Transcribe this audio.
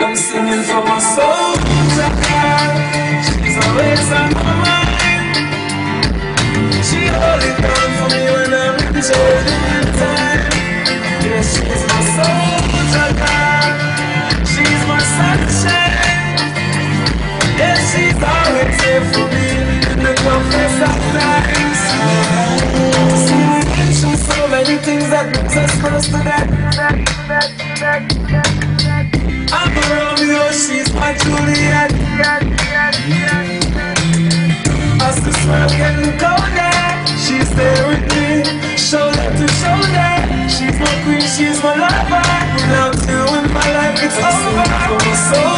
I'm singing for my soul, she's always my for me when I'm in she's my soldier she's my sunshine. Yeah, she's always for me in the toughest of times. just close to that. I'm a Romeo, she's my Juliet. As the smile can look out there, she's there with me, shoulder to shoulder. She's my queen, she's my lover. Without you in my life, it's over. So